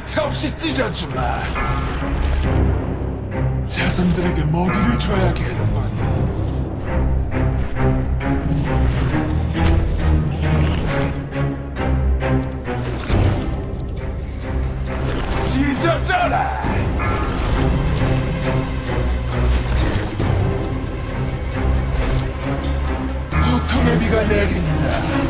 가차 없이 찢어주마. 자선들에게 먹이를 줘야겠군. 찢어져라! 무통의 비가 내린다.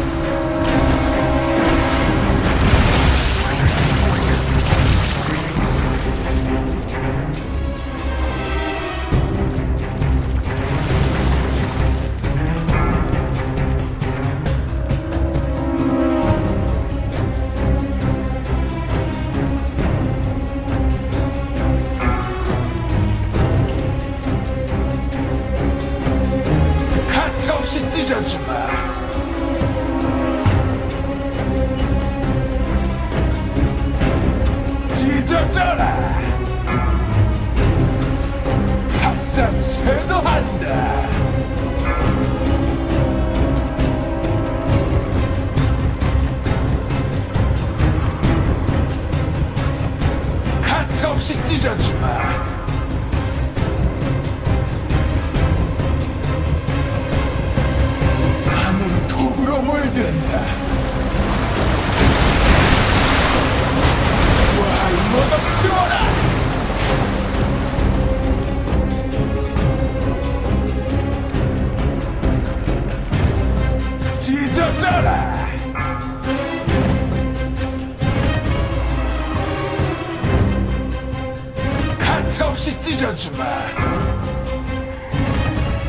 그러지 마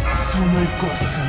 숨을 곳은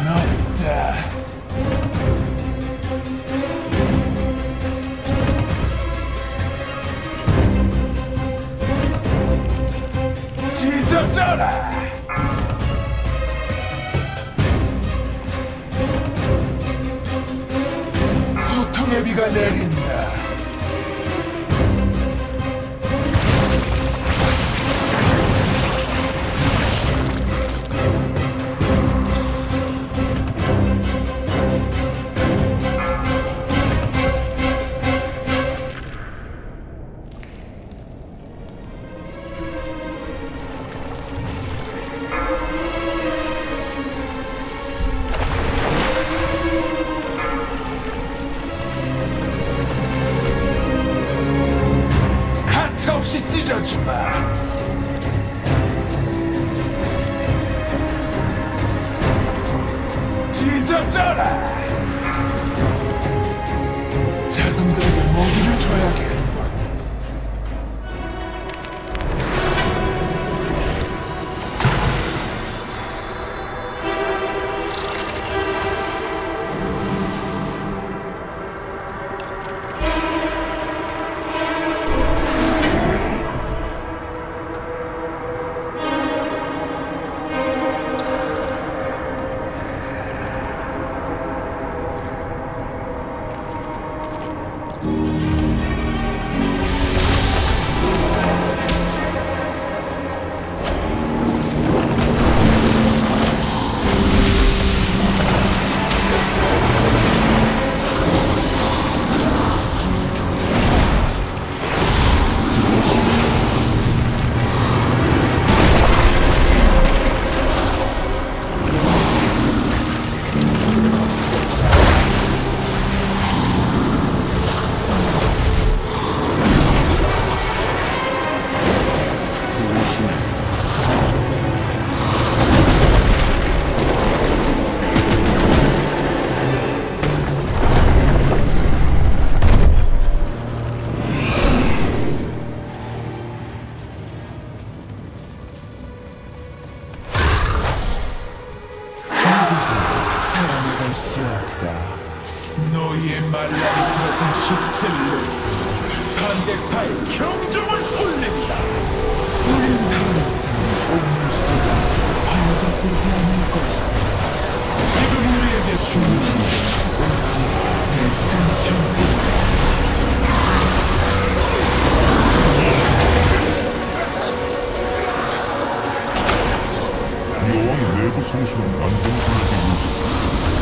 최소한 안정권에게 요소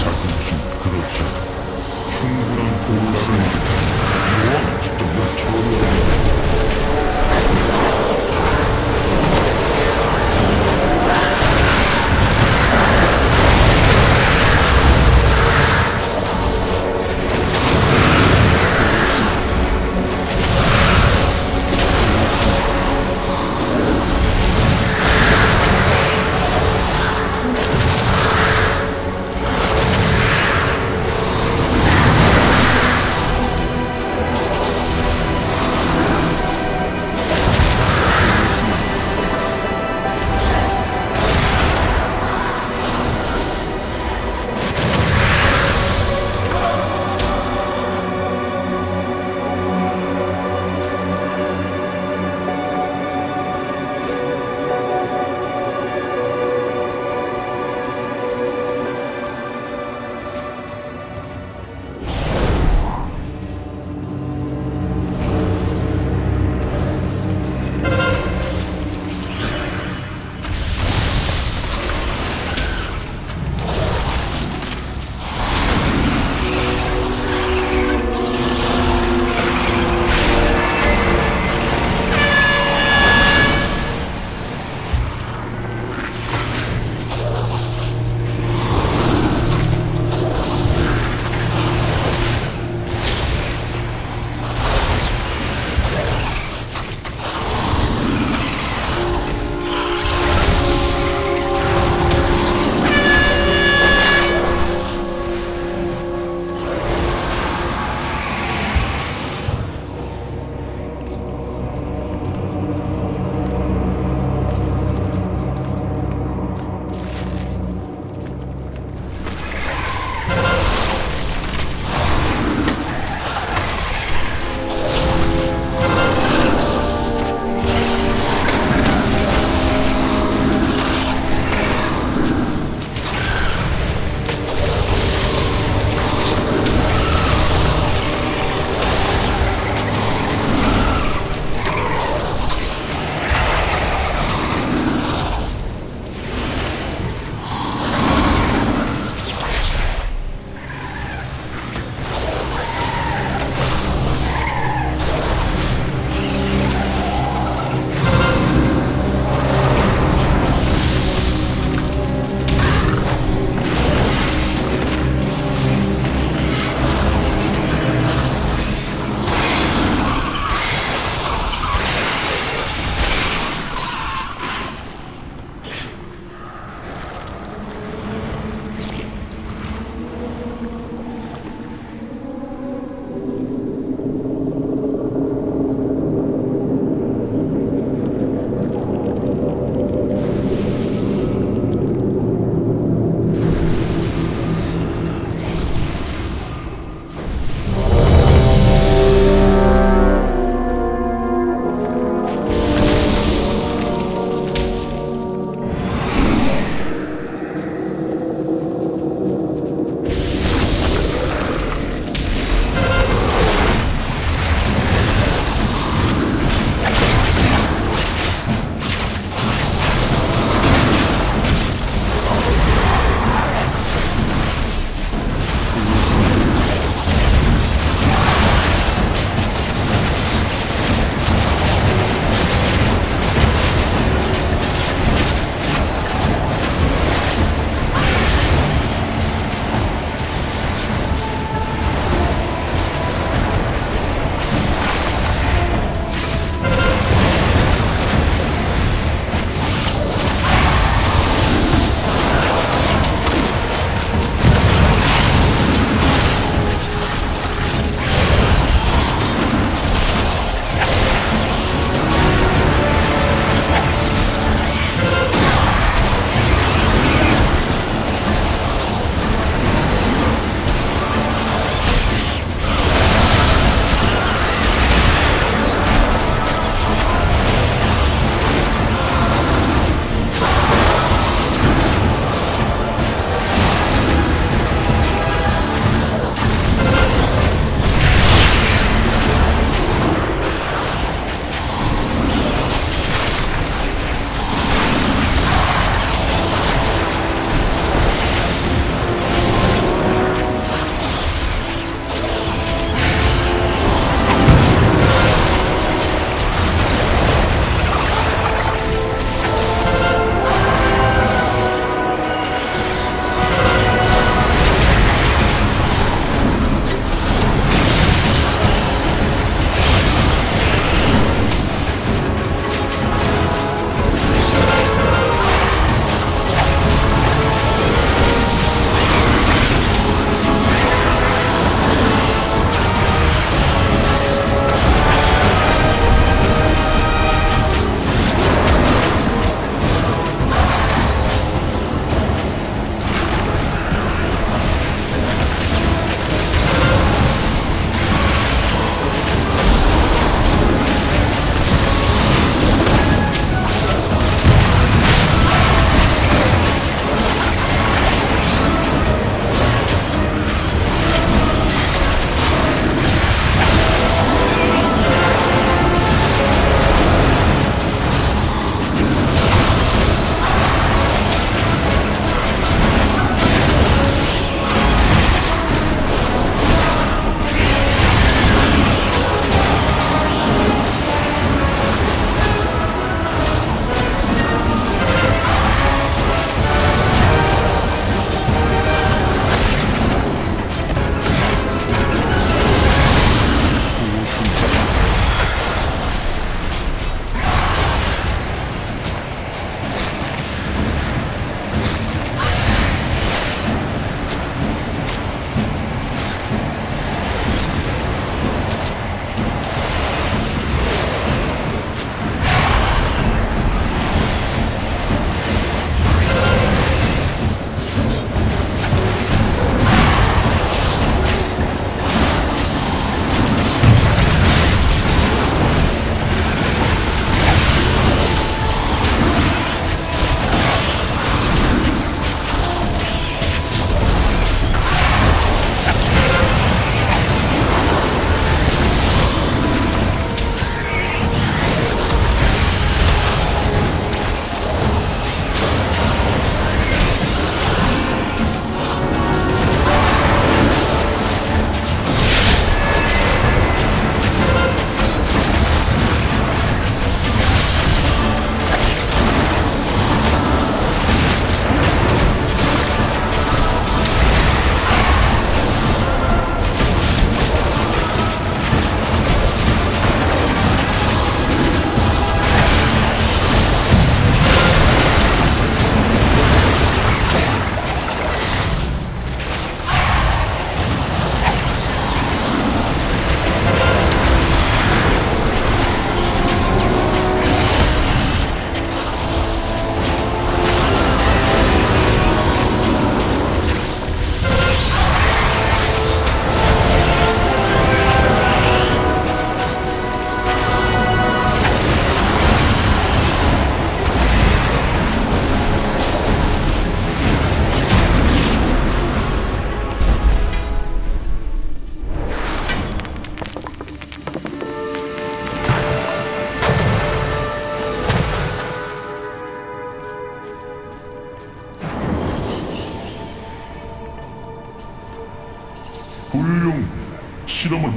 자긍심 그렇지. 충분한 보호를 위해 너와 직접 처리하라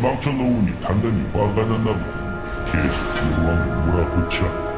망쳐놓으니 단단히 화가 났나 보다. 계속 여왕을 몰아붙여.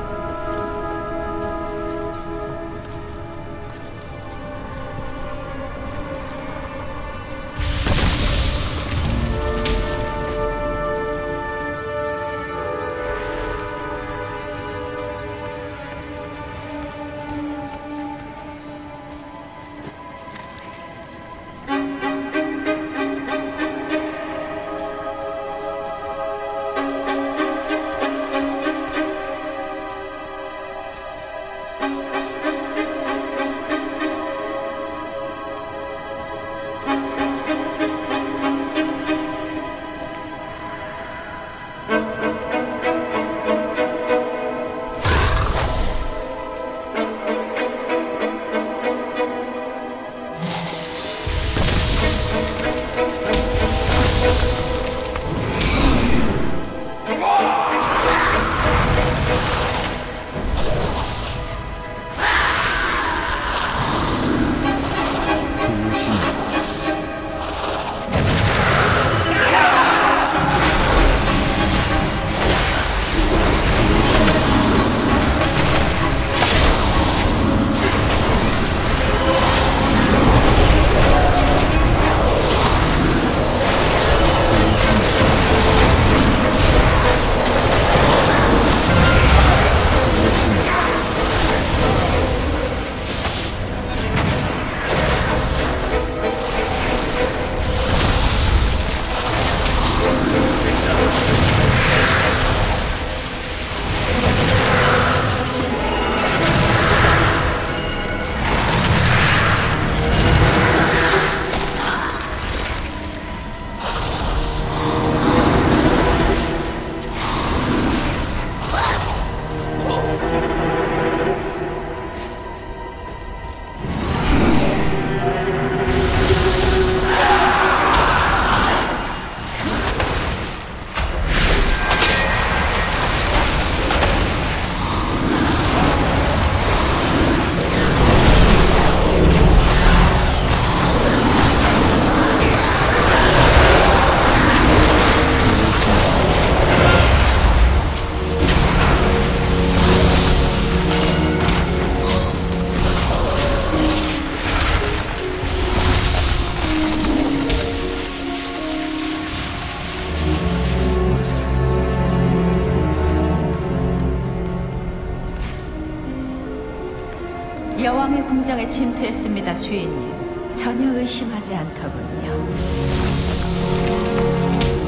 침투했습니다, 주인님. 전혀 의심하지 않더군요.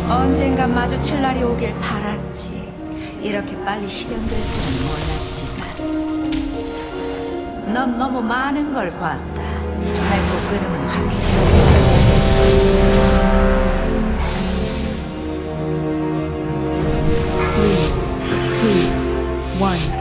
언젠가 마주칠 날이 오길 바랐지. 이렇게 빨리 실현될 줄은 몰랐지만. 넌 너무 많은 걸 봤다. 밟고 끊음은 확실해. One.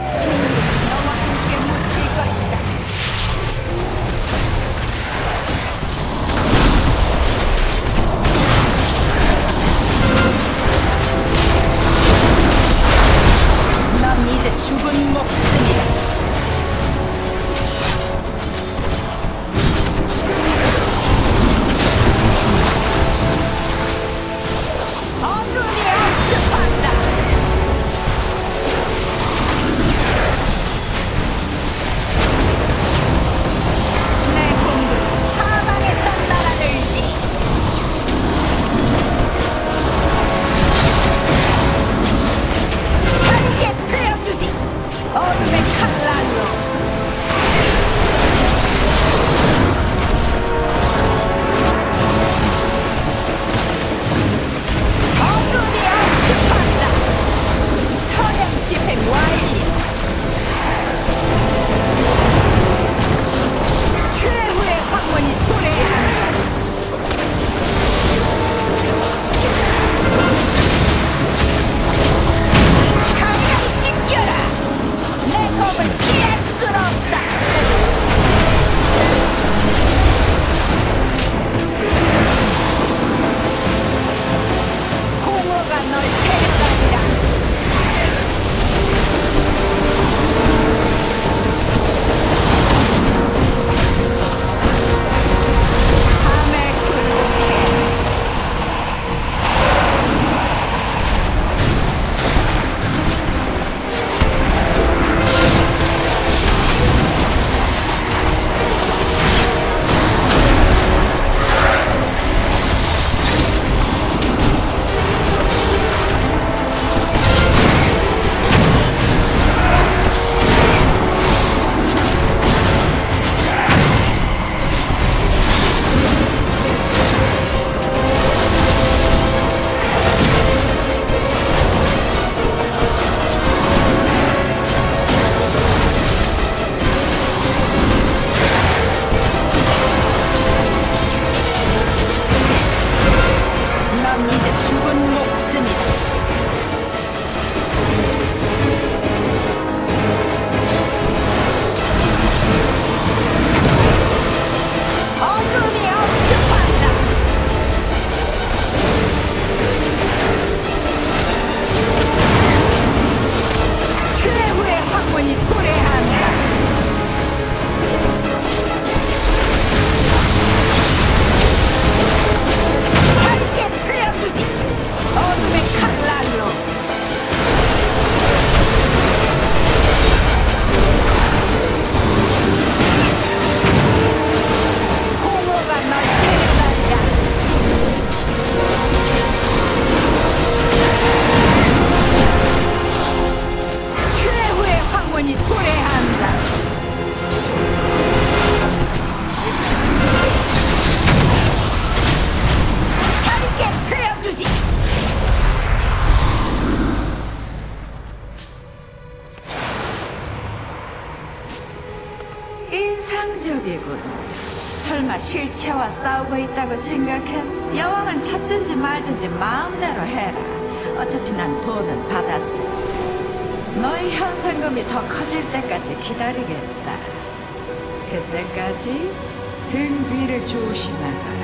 인상적이군. 설마 실체와 싸우고 있다고 생각해? 여왕은 잡든지 말든지 마음대로 해라. 어차피 난 돈은 받았으니. 너의 현상금이 더 커질 때까지 기다리겠다. 그때까지 등 뒤를 조심하거라.